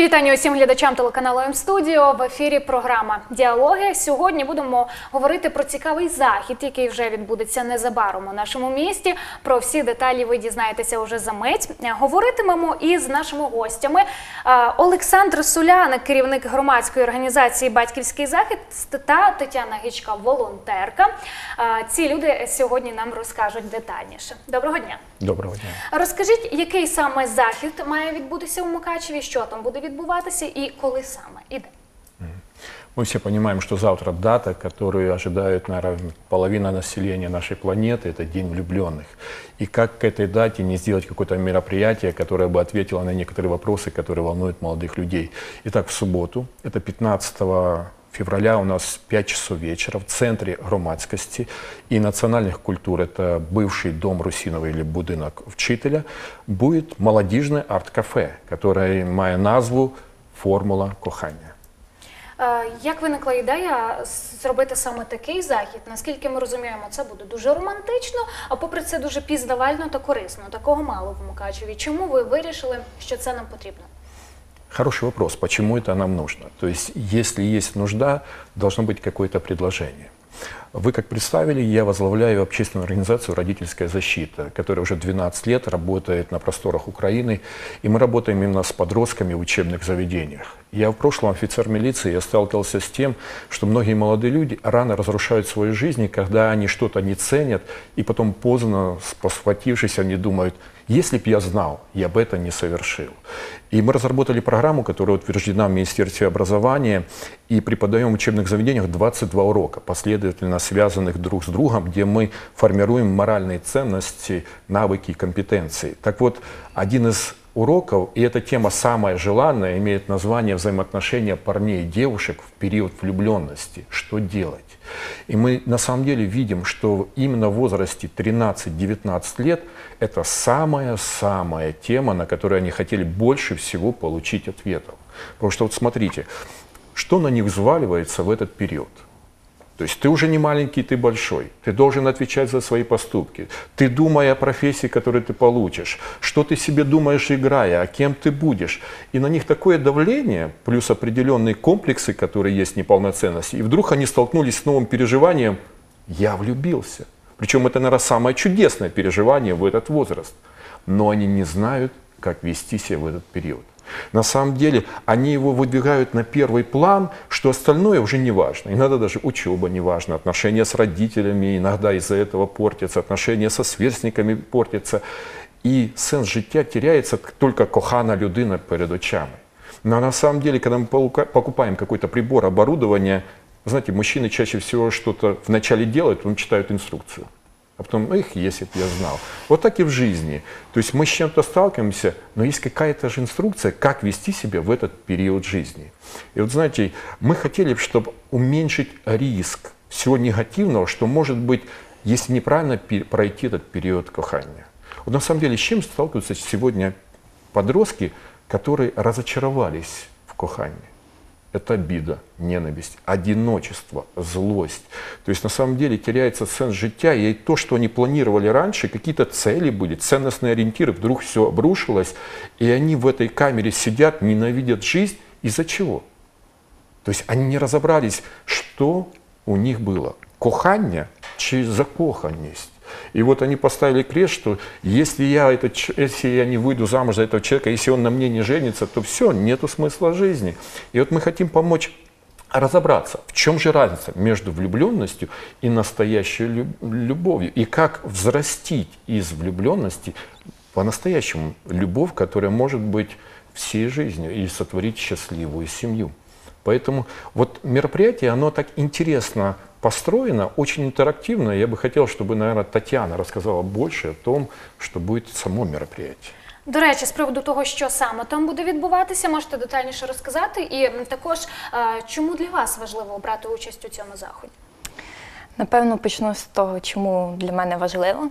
Мої вітання усім глядачам телеканалу М-студіо. В ефірі програма Діалоги. Сьогодні будемо говорити про цікавий захід, який вже відбудеться незабаром у нашому місті. Про всі деталі ви дізнаєтеся уже за мить. Говоритимемо із нашими гостями. Олександр Суляник, керівник громадської організації Батьківський захист та Тетяна Гічка, волонтерка. Ці люди сьогодні нам розкажуть детальніше. Доброго дня. Доброго дня. Розкажіть, який саме захід має відбутися у Мукачеві, що там буде відбуватися і коли саме і де? Мы все понимаем, что завтра дата, которую ожидают, наверное, половина населения нашей планеты, это День влюбленных. И как к этой дате не сделать какое-то мероприятие, которое бы ответило на некоторые вопросы, которые волнуют молодых людей. Итак, в субботу, это 15 февраля у нас 5 часов вечера в Центре громадскости и национальных культур, это бывший дом Русинова или будинок вчителя, будет молодежное арт-кафе, которое має назву «Формула кохання». Е, Як виникла ідея зробити саме такий захід? Наскільки ми розуміємо, це буде дуже романтично, а попри це дуже пізнавально та корисно. Такого мало в Мукачеві. Чому ви вирішили, що це нам потрібно? Хороший вопрос, почему это нам нужно? То есть, если есть нужда, должно быть какое-то предложение. Вы, как представили, я возглавляю общественную организацию «Родительская защита», которая уже 12 лет работает на просторах Украины, и мы работаем именно с подростками в учебных заведениях. Я в прошлом офицер милиции, я сталкивался с тем, что многие молодые люди рано разрушают свою жизнь, когда они что-то не ценят, и потом поздно, спохватившись, они думают, если б я знал, я бы это не совершил. И мы разработали программу, которая утверждена в Министерстве образования, и преподаем в учебных заведениях 22 урока, последовательно связанных друг с другом, где мы формируем моральные ценности, навыки и компетенции. Так вот, один из уроков, и эта тема самая желанная, имеет название «Взаимоотношения парней и девушек в период влюбленности. Что делать?». И мы на самом деле видим, что именно в возрасте 13-19 лет это самая-самая тема, на которую они хотели больше всего получить ответов. Потому что вот смотрите, что на них взваливается в этот период – то есть ты уже не маленький, ты большой. Ты должен отвечать за свои поступки. Ты думай о профессии, которую ты получишь. Что ты себе думаешь, играя, а кем ты будешь. И на них такое давление, плюс определенные комплексы, которые есть неполноценности. И вдруг они столкнулись с новым переживанием «я влюбился». Причем это, наверное, самое чудесное переживание в этот возраст. Но они не знают, как вести себя в этот период. На самом деле они его выдвигают на первый план, что остальное уже не важно. Иногда даже учеба не важна, отношения с родителями иногда из-за этого портятся, отношения со сверстниками портятся. І сенс життя теряется только кохана людина перед очами. Но на самом деле, когда мы покупаем какой-то прибор, оборудование, знаете, мужчины чаще всего что-то вначале делают, потом читают инструкцию а потом, их, если бы я знал. Вот так и в жизни. То есть мы с чем-то сталкиваемся, но есть какая-то же инструкция, как вести себя в этот период жизни. И вот знаете, мы хотели, чтобы уменьшить риск всего негативного, что может быть, если неправильно пройти этот период кохания. Вот на самом деле, с чем сталкиваются сегодня подростки, которые разочаровались в кохании? Это обида, ненависть, одиночество, злость. То есть на самом деле теряется сенс життя, и то, что они планировали раньше, какие-то цели были, ценностные ориентиры, вдруг все обрушилось, и они в этой камере сидят, ненавидят жизнь. Из-за чего? То есть они не разобрались, что у них было. Кохання чи закоханість. И вот они поставили крест, что если я, это, если я не выйду замуж за этого человека, если он на мне не женится, то все, нету смысла жизни. И вот мы хотим помочь разобраться, в чем же разница между влюбленностью и настоящей любовью, и как взрастить из влюбленности по-настоящему любовь, которая может быть всей жизнью и сотворить счастливую семью. Поэтому вот мероприятие, оно так интересно построено, очень интерактивно. Я бы хотел, чтобы, наверное, Татьяна рассказала больше о том, что будет само мероприятие. До речі, з приводу того, що саме там буде відбуватися, можете детальніше розказати. І також, чому для вас важливо брати участь у цьому заході? Напевно, почну з того, чому для мене важливо.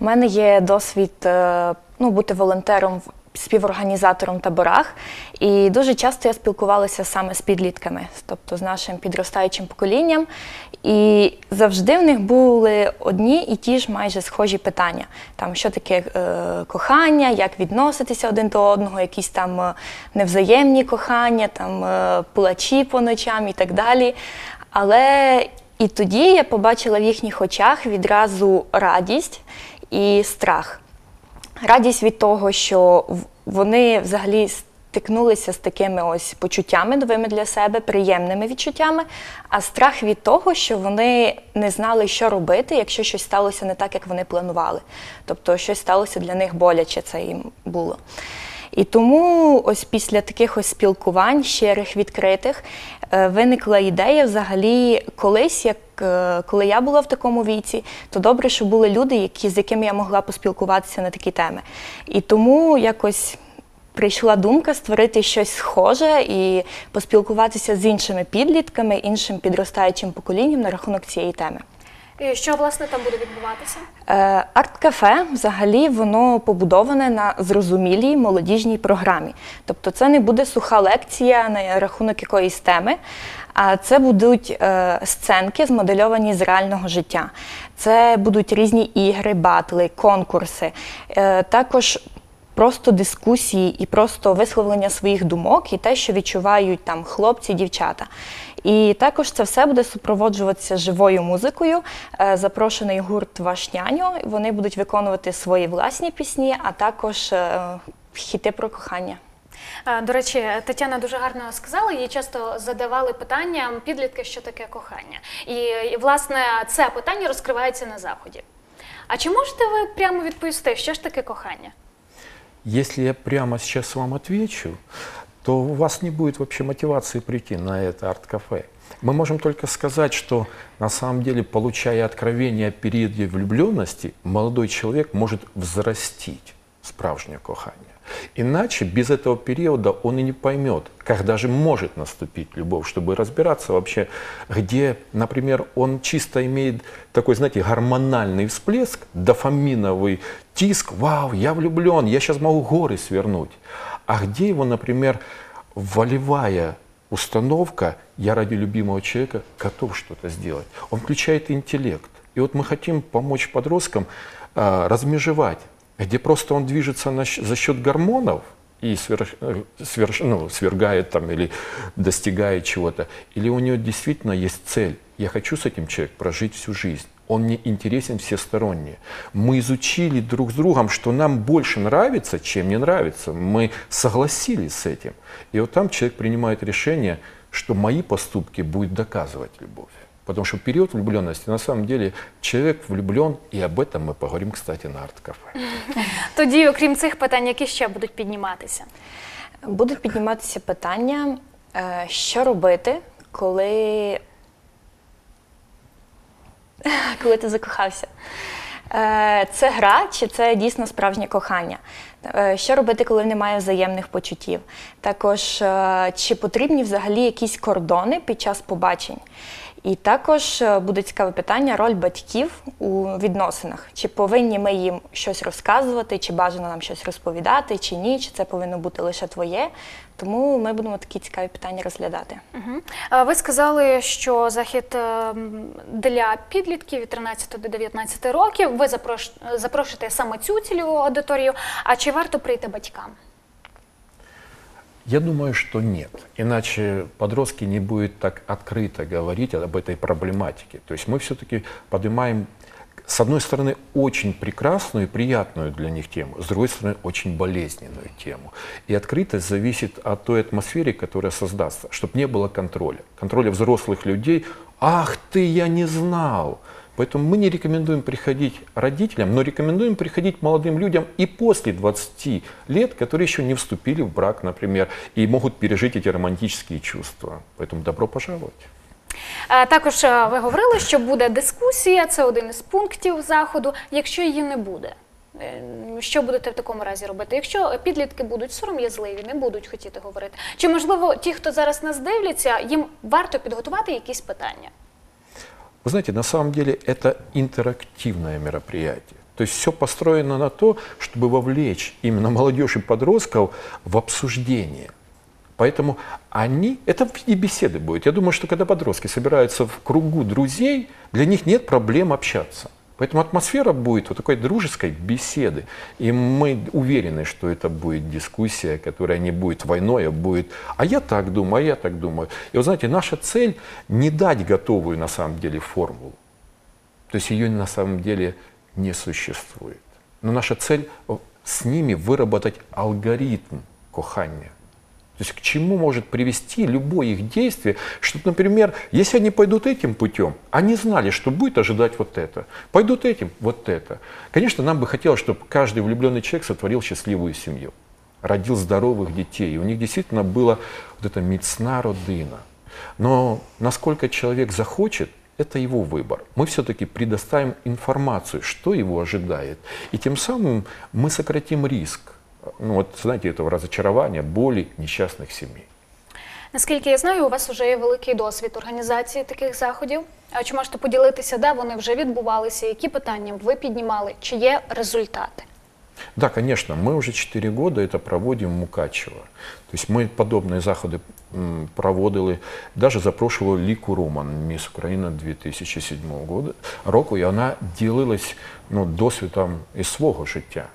У мене є досвід е, ну, бути волонтером в співорганізатором таборах, і дуже часто я спілкувалася саме з підлітками, тобто з нашим підростаючим поколінням. І завжди в них були одні і ті ж майже схожі питання: там що таке е, кохання, як відноситися один до одного, якісь там е, невзаємні кохання, там е, плачі по ночам і так далі. Але і тоді я побачила в їхніх очах відразу радість і страх. Радість від того, що вони взагалі стикнулися з такими ось почуттями новими для себе, приємними відчуттями, а страх від того, що вони не знали, що робити, якщо щось сталося не так, як вони планували. Тобто щось сталося для них боляче, це їм було. І тому ось після таких ось спілкувань, щирих, відкритих, е, виникла ідея взагалі колись, як е, коли я була в такому віці, то добре, що були люди, які, з якими я могла поспілкуватися на такі теми. І тому якось прийшла думка створити щось схоже і поспілкуватися з іншими підлітками, іншим підростаючим поколінням на рахунок цієї теми. Що власне там буде відбуватися? Е, Арт-кафе взагалі воно побудоване на зрозумілій молодіжній програмі. Тобто це не буде суха лекція на рахунок якоїсь теми, а це будуть е, сценки, змодельовані з реального життя. Це будуть різні ігри, батли, конкурси. Е, Також просто дискусії і просто висловлення своїх думок і те, що відчувають там хлопці, дівчата. І також це все буде супроводжуватися живою музикою. Е, Запрошений гурт Вашняньо. Вони будуть виконувати свої власні пісні, а також е, хіти про кохання. Е, До речі, Тетяна дуже гарно сказала, їй часто задавали питання підлітки, що таке кохання. І, і, власне, це питання розкривається на заході. А чи можете ви прямо відповісти, що ж таке кохання? Если я прямо сейчас вам отвечу, то у вас не будет вообще мотивации прийти на это арт-кафе. Мы можем только сказать, что на самом деле, получая откровение о периоде влюбленности, молодой человек может взрастить справжнее кохание. Иначе без этого периода он и не поймет, когда же может наступить любовь, чтобы разбираться вообще, где, например, он чисто имеет такой, знаете, гормональный всплеск, дофаминовый тиск, вау, я влюблен, я сейчас могу горы свернуть. А где его, например, волевая установка, я ради любимого человека готов что-то сделать. Он включает интеллект. И вот мы хотим помочь подросткам а, размежевать, где просто он движется на за счет гормонов и сверх- э, сверш- ну, свергает там или достигает чего-то, или у него действительно есть цель. Я хочу с этим человеком прожить всю жизнь Он мне интересен всесторонне. Мы изучили друг с другом, что нам больше нравится, чем не нравится. Мы согласились с этим. И вот там человек принимает решение, что мои поступки будут доказывать любовь. Потому что период влюбленности, на самом деле, человек влюблен, и об этом мы поговорим, кстати, на арт-кафе. Тоді, окрім цих питань, які ще будуть підніматися? Будуть підніматися питання, е, що робити, коли, коли ти закохався. Е, Це гра чи це дійсно справжнє кохання? Е, Що робити, коли немає взаємних почуттів? Також е, чи потрібні взагалі якісь кордони під час побачень? І також е, буде цікаве питання роль батьків у відносинах. Чи повинні ми їм щось розказувати, чи бажано нам щось розповідати, чи ні, чи це повинно бути лише твоє. Тому ми будемо такі цікаві питання розглядати. Е, Ви сказали, що захід е, для підлітків від 13 до 19 років. Ви запрош... запрошуєте саме цю цільову аудиторію. А чи варто прийти батькам? Я думаю, что нет. Иначе подростки не будут так открыто говорить об этой проблематике. То есть мы все-таки поднимаем, с одной стороны, очень прекрасную и приятную для них тему, с другой стороны, очень болезненную тему. И открытость зависит от той атмосферы, которая создастся, чтобы не было контроля. Контроля взрослых людей. Ах ты, я не знал. Поэтому мы не рекомендуем приходить родителям, но рекомендуем приходить молодым людям и после 20 лет, которые еще не вступили в брак, например, и могут пережить эти романтические чувства. Поэтому добро пожаловать. Е, Також е, ви говорили, що буде дискусія, це один із пунктів заходу. Якщо її не буде, е, що будете в такому разі робити? Якщо підлітки будуть сором'язливі, не будуть хотіти говорити, чи можливо ті, хто зараз нас дивляться, їм варто підготувати якісь питання? Вы знаете, на самом деле это интерактивное мероприятие. То есть все построено на то, чтобы вовлечь именно молодежь и подростков в обсуждение. Поэтому они, это в виде беседы будет. Я думаю, что когда подростки собираются в кругу друзей, для них нет проблем общаться. Поэтому атмосфера будет вот такой дружеской беседы. И мы уверены, что это будет дискуссия, которая не будет войной, а будет «а я так думаю, а я так думаю». И вот знаете, наша цель не дать готовую на самом деле формулу. То есть ее на самом деле не существует. Но наша цель с ними выработать алгоритм кохания. То есть к чему может привести любое их действие, что, например, если они пойдут этим путем, они знали, что будет ожидать вот это, пойдут этим, вот это. Конечно, нам бы хотелось, чтобы каждый влюбленный человек сотворил счастливую семью, родил здоровых детей, и у них действительно была вот эта мецна родина. Но насколько человек захочет, это его выбор. Мы все-таки предоставим информацию, что его ожидает. И тем самым мы сократим риск ну, от, знаєте, этого разочарования, болі нещасних сімей. Наскільки я знаю, у вас вже є великий досвід організації таких заходів. А чи можете поділитися, де вони вже відбувалися, які питання ви піднімали, чи є результати? Да, конечно, мы уже 4 года это проводим в Мукачево. То есть мы подобные заходы м, проводили, даже запрошували Лику Роман, Мисс Украина 2007 года, року, и она ділилась ну, досвідом із свого життя.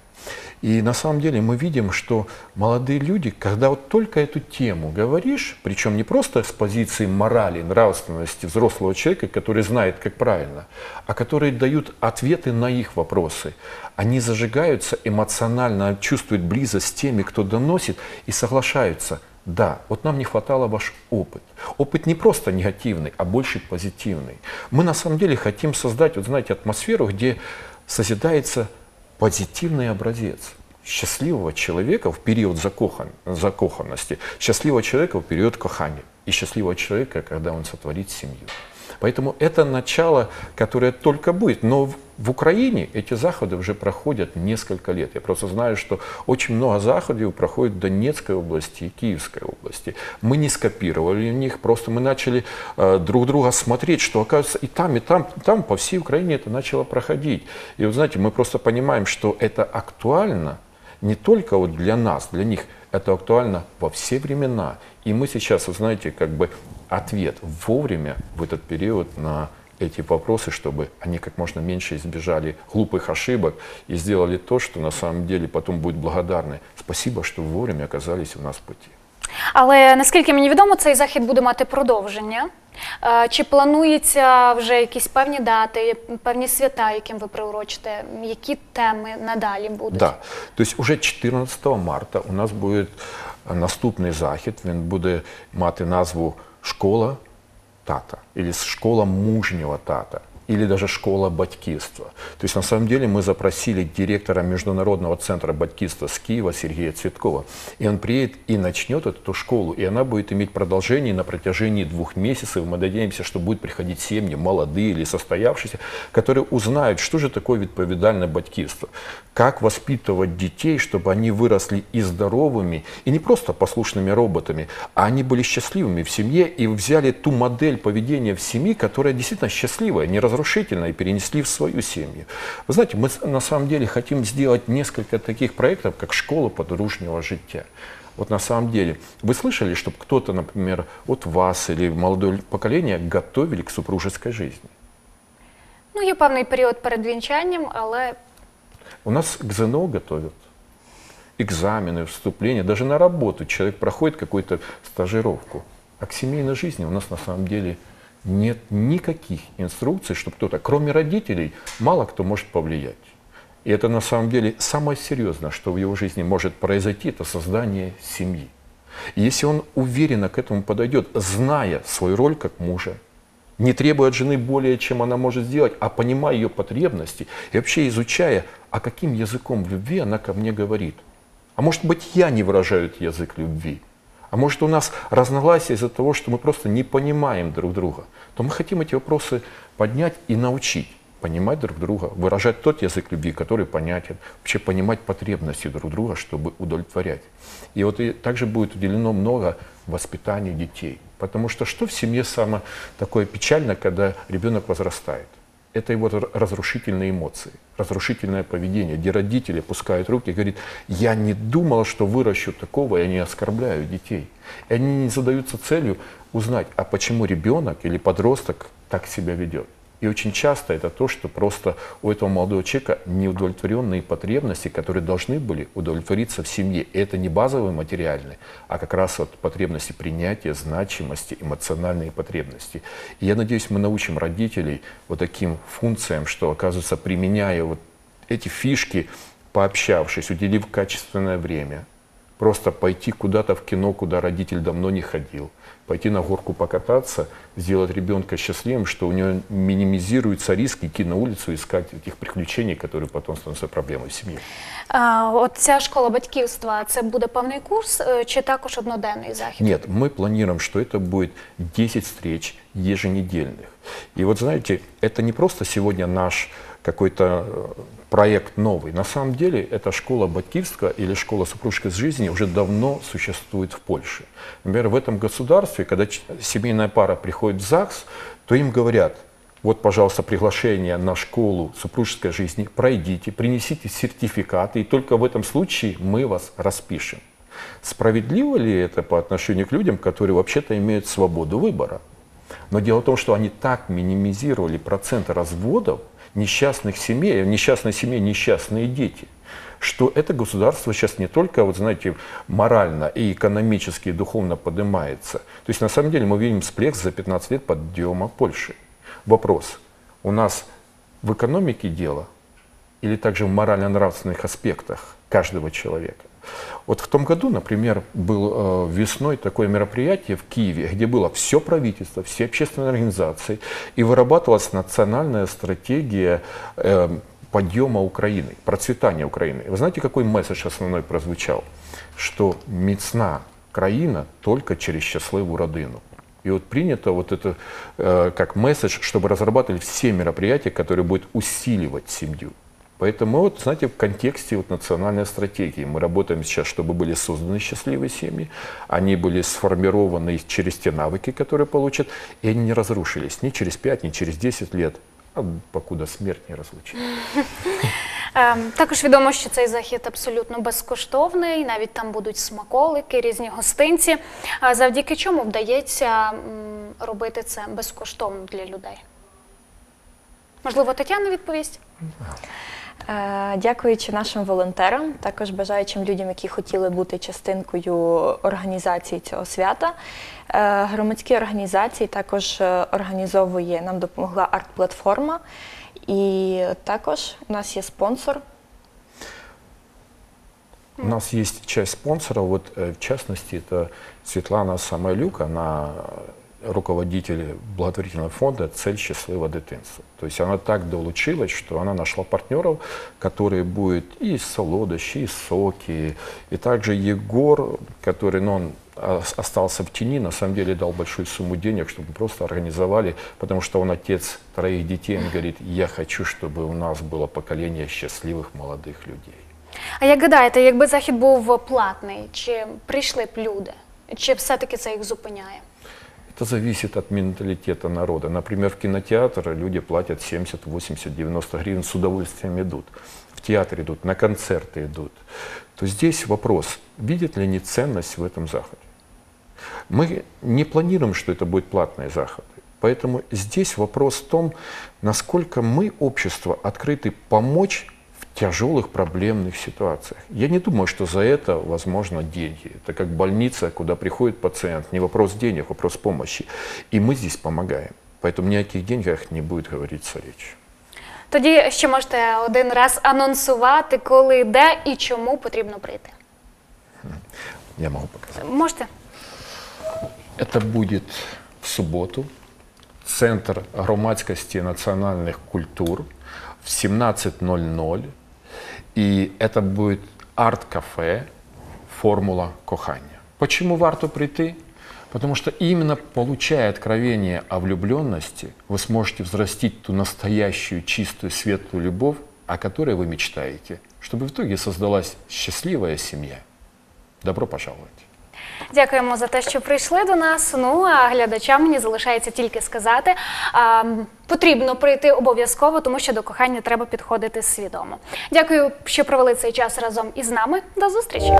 И на самом деле мы видим, что молодые люди, когда вот только эту тему говоришь, причем не просто с позиции морали, нравственности взрослого человека, который знает, как правильно, а которые дают ответы на их вопросы, они зажигаются эмоционально, чувствуют близость с теми, кто доносит, и соглашаются – да, вот нам не хватало ваш опыт. Опыт не просто негативный, а больше позитивный. Мы на самом деле хотим создать, вот знаете, атмосферу, где созидается позитивный образец счастливого человека в период закохан, закоханности, счастливого человека в период кохания и счастливого человека, когда он сотворит семью. Поэтому это начало, которое только будет. Но в Украине эти заходы уже проходят несколько лет. Я просто знаю, что очень много заходов проходит в Донецкой области и Киевской области. Мы не скопировали у них, просто мы начали э, друг друга смотреть, что оказывается и там, и там, и там по всей Украине это начало проходить. И вот знаете, мы просто понимаем, что это актуально не только вот для нас, для них, это актуально во все времена. И мы сейчас, вы знаете, как бы ответ вовремя в этот период на эти вопросы, чтобы они как можно меньше избежали глупых ошибок и сделали то, что на самом деле потом будет благодарны. Спасибо, что вовремя оказались у нас в пути. Але наскільки мені відомо, цей захід буде мати продовження. Е, Чи планується вже якісь певні дати, певні свята, яким ви приурочите? Які теми надалі будуть? Да. То есть уже 14 марта у нас буде наступний захід. Він буде мати назву Школа тата или школа мужнего тата или даже школа батькивства. То есть на самом деле мы запросили директора Международного центра батькивства с Киева Сергея Цветкова. И он приедет и начнет эту школу, и она будет иметь продолжение на протяжении двух месяцев. Мы надеемся, что будут приходить семьи, молодые или состоявшиеся, которые узнают, что же такое відповідальне батькивство, как воспитывать детей, чтобы они выросли и здоровыми, и не просто послушными роботами, а они были счастливыми в семье и взяли ту модель поведения в семье, которая действительно счастливая, не разрушительная, и перенесли в свою семью. Вы знаете, мы на самом деле хотим сделать несколько таких проектов, как школа подружнего життя. Вот на самом деле, вы слышали, чтобы кто-то, например, от вас или молодое поколение готовили к супружеской жизни? Ну, є певний період перед вінчанням, але У нас к ЗНО готовят. Экзамены, вступления, даже на работу человек проходит какую-то стажировку. А к семейной жизни у нас на самом деле нет никаких инструкций, чтобы кто-то, кроме родителей, мало кто может повлиять. И это на самом деле самое серьезное, что в его жизни может произойти, это создание семьи. И если он уверенно к этому подойдет, зная свою роль как мужа, не требуя от жены более, чем она может сделать, а понимая ее потребности и вообще изучая, а каким языком любви она ко мне говорит. А может быть, я не выражаю этот язык любви. А может, у нас разногласия из-за того, что мы просто не понимаем друг друга. То мы хотим эти вопросы поднять и научить понимать друг друга, выражать тот язык любви, который понятен, вообще понимать потребности друг друга, чтобы удовлетворять. И вот и также будет уделено много воспитанию детей. Потому что что в семье самое такое печально, когда ребенок возрастает? Это его разрушительные эмоции, разрушительное поведение, где родители опускают руки и говорят, я не думал, что выращу такого, я не оскорбляю детей. И они не задаются целью узнать, а почему ребенок или подросток так себя ведет. И очень часто это то, что просто у этого молодого человека неудовлетворенные потребности, которые должны были удовлетвориться в семье. И это не базовые материальные, а как раз вот потребности принятия, значимости, эмоциональные потребности. И я надеюсь, мы научим родителей вот таким функциям, что, оказывается, применяя вот эти фишки, пообщавшись, уделив качественное время, просто пойти куда-то в кино, куда родитель давно не ходил, пойти на горку покататься, сделать ребенка счастливым, что у него минимизируется риск идти на улицу, искать этих приключений, которые потом становятся проблемой в семье. А, от ця школа батьківства це буде певний курс чи також одноденний захід? Нет, мы планируем, что это будет 10 встреч еженедельных. И вот знаете, это не просто сегодня наш какой-то э, проект новый. На самом деле эта школа батькивства или школа супружеской жизни уже давно существует в Польше. Например, в этом государстве, когда семейная пара приходит в ЗАГС, то им говорят, вот, пожалуйста, приглашение на школу супружеской жизни, пройдите, принесите сертификаты, и только в этом случае мы вас распишем. Справедливо ли это по отношению к людям, которые вообще-то имеют свободу выбора? Но дело в том, что они так минимизировали процент разводов несчастных семей, несчастной семье несчастные дети, что это государство сейчас не только, вот знаете, морально и экономически, и духовно поднимается. То есть на самом деле мы видим всплеск за 15 лет подъема Польши. Вопрос, у нас в экономике дело или также в морально-нравственных аспектах каждого человека? Вот в том году, например, был э, весной такое мероприятие в Киеве, где было все правительство, все общественные организации, и вырабатывалась национальная стратегия э, подъема Украины, процветания Украины. Вы знаете, какой месседж основной прозвучал? Что міцна країна только через счастливую родину. И вот принято вот это э, как месседж, чтобы разрабатывали все мероприятия, которые будут усиливать семью. Поэтому вот, знаете, в контексте вот национальной стратегии мы работаем сейчас, чтобы были созданы счастливые семьи, они были сформированы через те навыки, которые получат, и они не разрушились ни через 5, ни через 10 лет, а покуда смерть не разлучит. Ем, Також відомо, що цей захід абсолютно безкоштовний, навіть там будуть смаколики, різні гостинці. А Завдяки чому вдається м, робити це безкоштовно для людей? Можливо, Тетяна відповість? Е, Дякуючи нашим волонтерам, також бажаючим людям, які хотіли бути частинкою організації цього свята. е, Громадські організації також е, організовує, нам допомогла арт-платформа. І також у нас є спонсор. У нас есть часть спонсоров, вот в частности это Светлана Самойлюк, она руководитель благотворительного фонда «Цель счастливого дитинства». То есть она так долучилась, что она нашла партнеров, которые будут и солодощи, и соки, и также Егор, который, ну, он ос- остался в тени, на самом деле дал большую сумму денег, чтобы просто организовали, потому что он отец троих детей, он говорит, я хочу, чтобы у нас было поколение счастливых молодых людей. А як гадаєте, якби захід був платний, чи прийшли б люди? Чи все-таки це їх зупиняє? Это зависит от менталитета народа. Например, в кинотеатр люди платят 70, 80, 90 гривен, с удовольствием идут. В театр идут, на концерты идут. То здесь вопрос, видят ли они ценность в этом заходе. Мы не планируем, что это будет платные заходы. Поэтому здесь вопрос в том, насколько мы, общество, открыты помочь тяжелых проблемных ситуациях. Я не думаю, что за это возможно деньги. Это как больница, куда приходит пациент. Не вопрос денег, вопрос помощи. И мы здесь помогаем. Поэтому ни о каких деньгах не будет говориться речь. Тоді ще можете один раз анонсувати, коли, де і чому потрібно прийти. Я могу показать. Можете? Это будет в субботу. Центр громадскости национальных культур в 17.00. и это будет арт-кафе «Формула кохания». Почему варто прийти? Потому что именно получая откровение о влюбленности, вы сможете взрастить ту настоящую, чистую, светлую любовь, о которой вы мечтаете, чтобы в итоге создалась счастливая семья. Добро пожаловать! Дякуємо за те, що прийшли до нас. Ну а глядачам мені залишається тільки сказати. А, потрібно прийти обов'язково, тому що до кохання треба підходити свідомо. Дякую, що провели цей час разом із нами. До зустрічі!